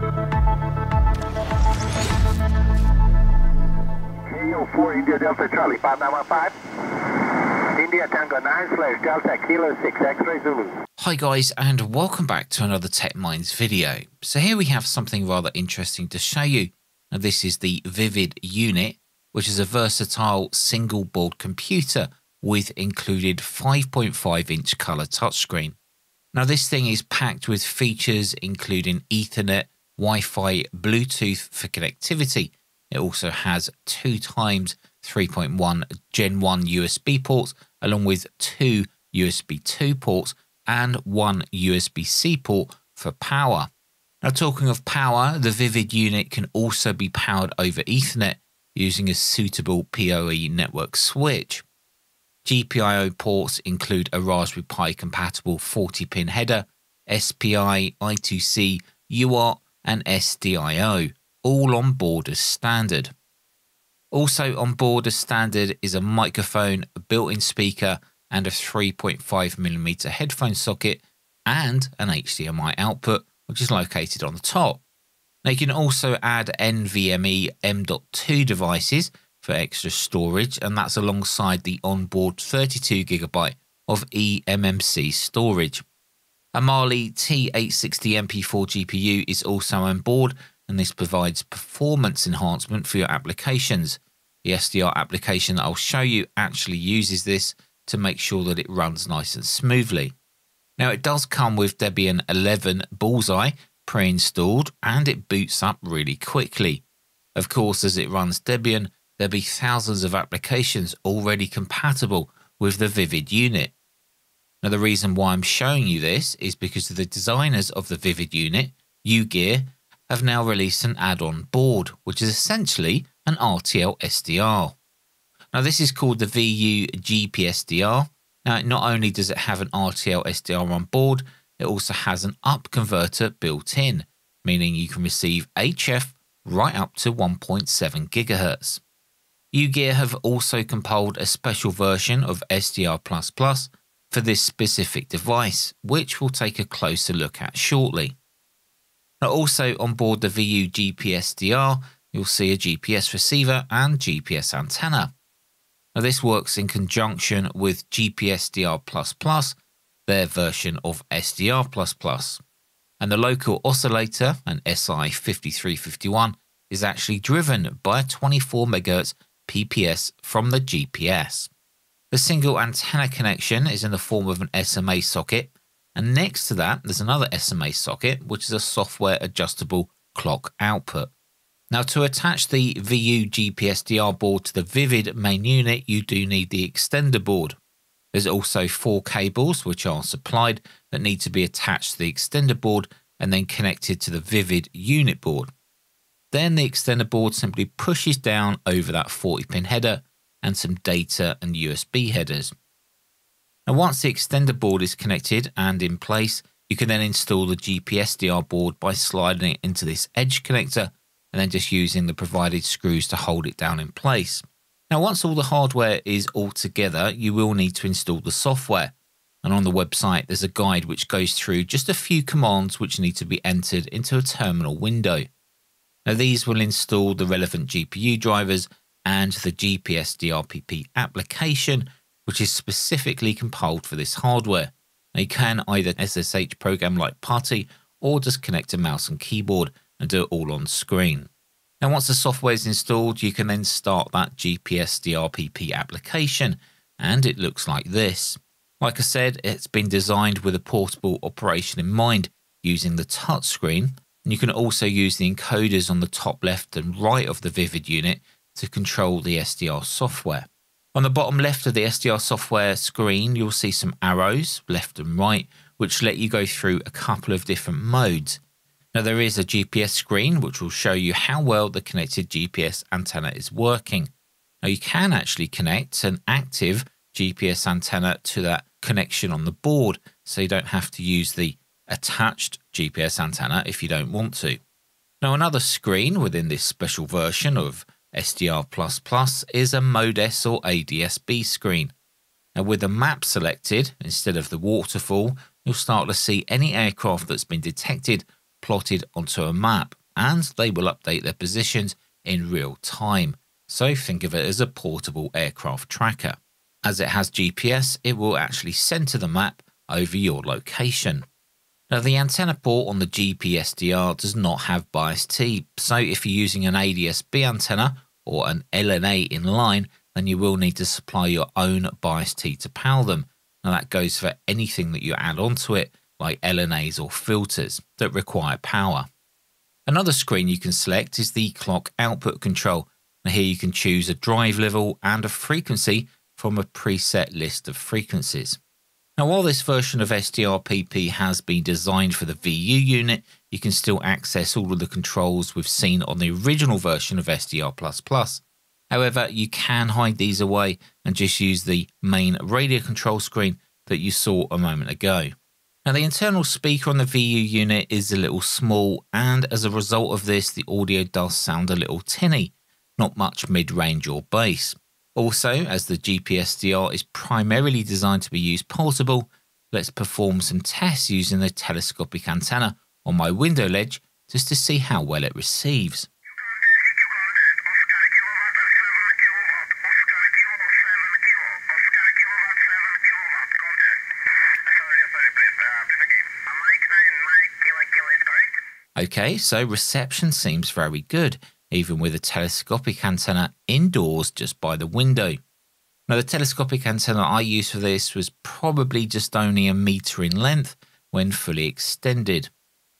KO4 India Delta Charlie 5915. India Tango 9 slash Delta Kilo 6 X-ray Zulu. Hi guys and welcome back to another Tech Minds video. So here we have something rather interesting to show you. Now this is the Vivid unit, which is a versatile single board computer with included 5.5 inch color touchscreen. Now this thing is packed with features including Ethernet, Wi-Fi, Bluetooth for connectivity. It also has two times 3.1 Gen 1 USB ports along with two USB 2 ports and one USB C port for power. Now, talking of power, the Vivid unit can also be powered over Ethernet using a suitable PoE network switch. GPIO ports include a Raspberry Pi compatible 40 pin header, SPI, I2C, UART, and SDIO, all on board as standard. Also on board as standard is a microphone, a built in speaker, and a 3.5mm headphone socket, and an HDMI output, which is located on the top. Now you can also add NVMe M.2 devices for extra storage, and that's alongside the onboard 32GB of eMMC storage. A Mali T860 MP4 GPU is also on board, and this provides performance enhancement for your applications. The SDR application that I'll show you actually uses this to make sure that it runs nice and smoothly. Now it does come with Debian 11 Bullseye pre-installed and it boots up really quickly. Of course, as it runs Debian, there'll be thousands of applications already compatible with the Vivid unit. Now, the reason why I'm showing you this is because the designers of the Vivid unit, UUGear, have now released an add-on board, which is essentially an RTL SDR. Now, this is called the VU GPSDR. Now, not only does it have an RTL SDR on board, it also has an up converter built in, meaning you can receive HF right up to 1.7 GHz. UUGear have also compiled a special version of SDR for this specific device, which we'll take a closer look at shortly. Now also on board the VU GPSDR, you'll see a GPS receiver and GPS antenna. Now this works in conjunction with GPSDR++, their version of SDR++. And the local oscillator, an SI5351, is actually driven by a 24 MHz PPS from the GPS. The single antenna connection is in the form of an SMA socket, and next to that, there's another SMA socket, which is a software adjustable clock output. Now, to attach the VU GPSDR board to the Vivid main unit, you do need the extender board. There's also four cables which are supplied that need to be attached to the extender board and then connected to the Vivid unit board. Then the extender board simply pushes down over that 40 pin header and some data and USB headers. Now once the extender board is connected and in place, you can then install the GPSDR board by sliding it into this edge connector and then just using the provided screws to hold it down in place. Now once all the hardware is all together, you will need to install the software. And on the website, there's a guide which goes through just a few commands which need to be entered into a terminal window. Now, these will install the relevant GPU drivers and the GPS DRPP application, which is specifically compiled for this hardware. Now, you can either SSH program like PuTTY or just connect a mouse and keyboard and do it all on screen. Now, once the software is installed, you can then start that GPS DRPP application, and it looks like this. Like I said, it's been designed with a portable operation in mind, using the touchscreen you can also use the encoders on the top left and right of the Vivid unit to control the SDR software. On the bottom left of the SDR software screen, you'll see some arrows, left and right, which let you go through a couple of different modes. Now, there is a GPS screen, which will show you how well the connected GPS antenna is working. Now, you can actually connect an active GPS antenna to that connection on the board, so you don't have to use the attached GPS antenna if you don't want to. Now, another screen within this special version of SDR is a Mode S or ADSB screen. Now, with the map selected instead of the waterfall, you'll start to see any aircraft that's been detected plotted onto a map and they will update their positions in real time. So think of it as a portable aircraft tracker. As it has GPS, it will actually center the map over your location. Now, the antenna port on the GPSDR does not have bias T, so if you're using an ADS-B antenna or an LNA in line, then you will need to supply your own bias T to power them. Now, that goes for anything that you add onto it, like LNAs or filters that require power. Another screen you can select is the clock output control. Now, here you can choose a drive level and a frequency from a preset list of frequencies. Now, while this version of SDRPP has been designed for the VU unit, you can still access all of the controls we've seen on the original version of SDR++. However, you can hide these away and just use the main radio control screen that you saw a moment ago. Now, the internal speaker on the VU unit is a little small, and as a result of this, the audio does sound a little tinny, not much mid range or bass. Also, as the GPSDR is primarily designed to be used portable, let's perform some tests using the telescopic antenna on my window ledge just to see how well it receives. Okay, so reception seems very good, even with a telescopic antenna indoors just by the window. Now, the telescopic antenna I used for this was probably just only a metre in length when fully extended.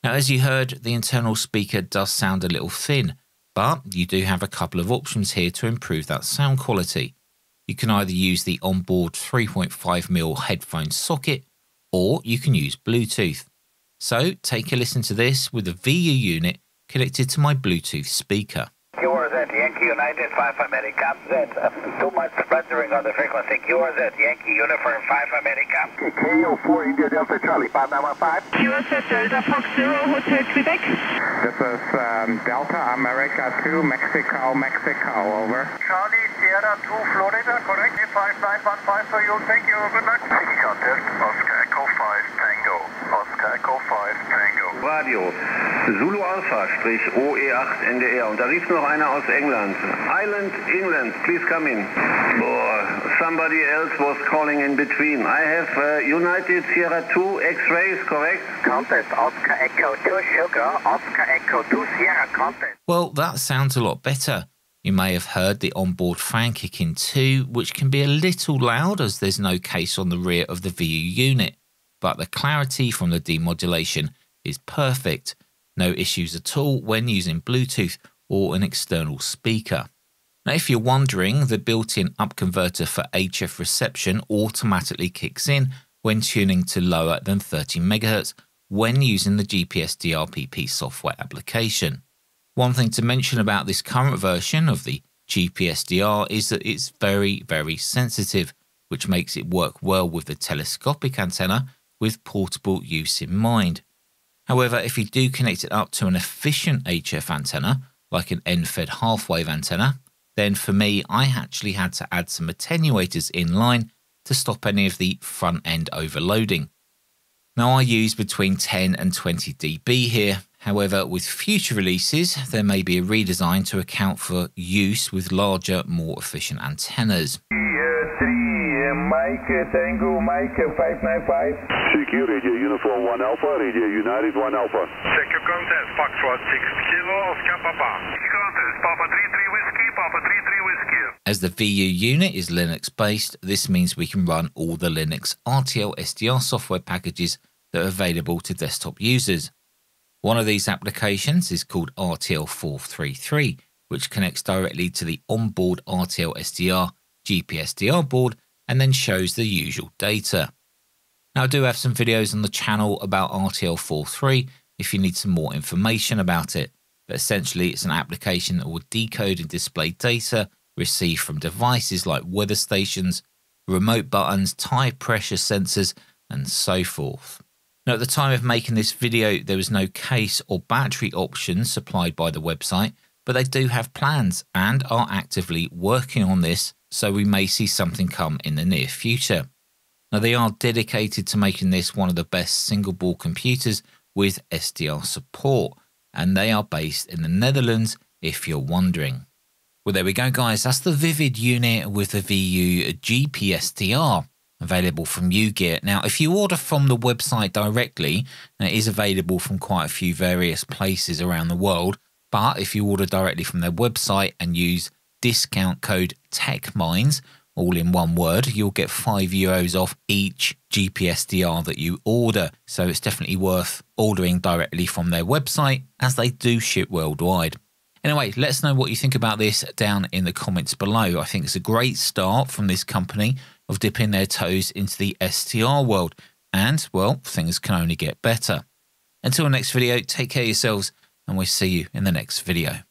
Now, as you heard, the internal speaker does sound a little thin, but you do have a couple of options here to improve that sound quality. You can either use the onboard 3.5mm headphone socket, or you can use Bluetooth. So take a listen to this with the VU unit connected to my Bluetooth speaker. QRZ, Yankee United 5 America. Z, uh, too much splintering on the frequency. QRZ, Yankee Uniform 5 America. KO4 India Delta Charlie, 595. QRZ Delta Fox Zero Hotel Quebec. This is um, Delta America 2, Mexico, Mexico, over. Charlie Sierra 2 Florida, correct? 5915 for you. Thank you. Good luck. Contest, Oscar Echo 5 Tango. Oscar Echo 5 Tango. Radio. Zulu Alpha, Strich OE8 NDR. Und da rief noch einer aus England. Island, England, please come in. Boah, somebody else was calling in between. I have uh, United Sierra 2 X-rays, correct? Contest, Oscar Echo 2 Sugar, Oscar Echo 2 Sierra Contest. Well, that sounds a lot better. You may have heard the onboard fan kick in too, which can be a little loud as there's no case on the rear of the VU unit, but the clarity from the demodulation is perfect. No issues at all when using Bluetooth or an external speaker. Now, if you're wondering, the built in up converter for HF reception automatically kicks in when tuning to lower than 30 MHz when using the GPS DRPP software application. One thing to mention about this current version of the GPSDR is that it's very, very sensitive, which makes it work well with the telescopic antenna with portable use in mind. However, if you do connect it up to an efficient HF antenna, like an end-fed half-wave antenna, then for me, I actually had to add some attenuators in line to stop any of the front end overloading. Now I use between 10 and 20 dB here, however with future releases there may be a redesign to account for use with larger, more efficient antennas. Mike Tango, Mike 595. CQ, Radio Uniform 1 Alpha, Radio United 1 Alpha. Check your contest, Foxtrot 6 Kilo, Oscar Papa. Contest, Papa 33 Whiskey, Papa 33 Whiskey. As the VU unit is Linux based, this means we can run all the Linux RTL SDR software packages that are available to desktop users. One of these applications is called RTL433, which connects directly to the onboard RTL SDR GPSDR board and then shows the usual data. Now, I do have some videos on the channel about RTL433 if you need some more information about it, but essentially it's an application that will decode and display data received from devices like weather stations, remote buttons, tire pressure sensors, and so forth. Now, at the time of making this video, there was no case or battery options supplied by the website, but they do have plans and are actively working on this so we may see something come in the near future. Now, they are dedicated to making this one of the best single board computers with SDR support, and they are based in the Netherlands if you're wondering. Well, there we go, guys. That's the Vivid unit with the VU GPSDR available from UUGear. Now, if you order from the website directly, it is available from quite a few various places around the world. But if you order directly from their website and use discount code TechMinds, all in one word, you'll get five euros off each GPSDR that you order. So it's definitely worth ordering directly from their website as they do ship worldwide. Anyway, let us know what you think about this down in the comments below. I think it's a great start from this company of dipping their toes into the SDR world. And, well, things can only get better. Until next video, take care of yourselves, and we'll see you in the next video.